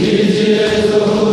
Jesus.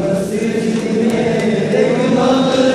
मस्जिद में